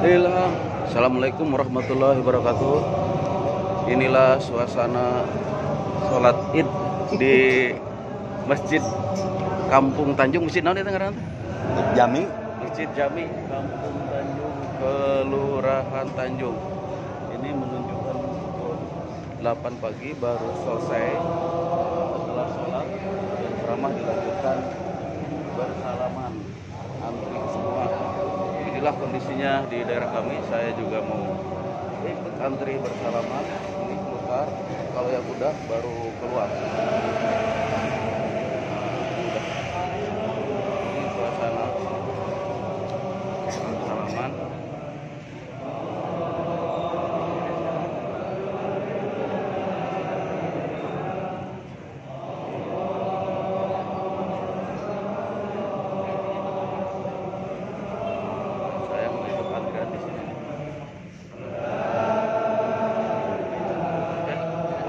hamd Assalamualaikum warahmatullahi wabarakatuh. Inilah suasana sholat id di Masjid Kampung Tanjung. Masjid naon ngaranna? Jami. Masjid Jami Kampung Tanjung Kelurahan Tanjung. Ini menunjukkan pukul 8 pagi baru selesai setelah sholat dan ceramah dilanjutkan bersalaman antri semua. Inilah kondisinya di daerah kami. Saya juga mau ikut antri bersalaman. Ini keluar. Kalau yang udah baru keluar.